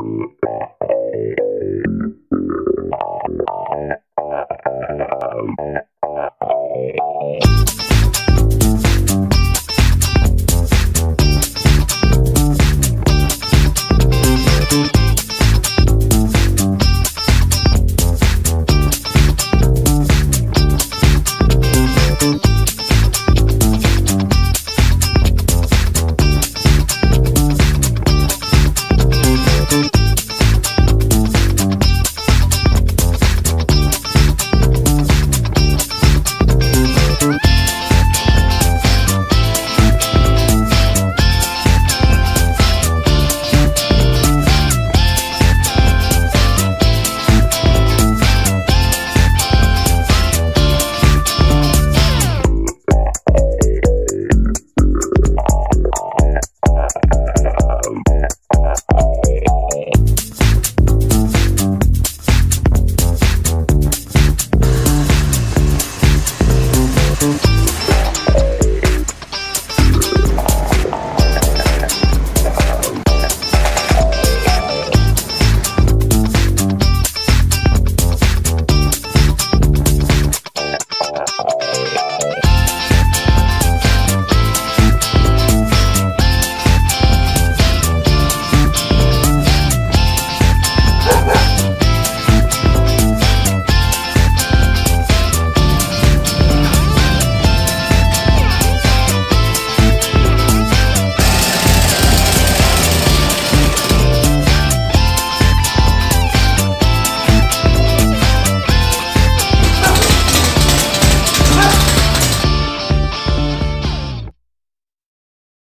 Bye.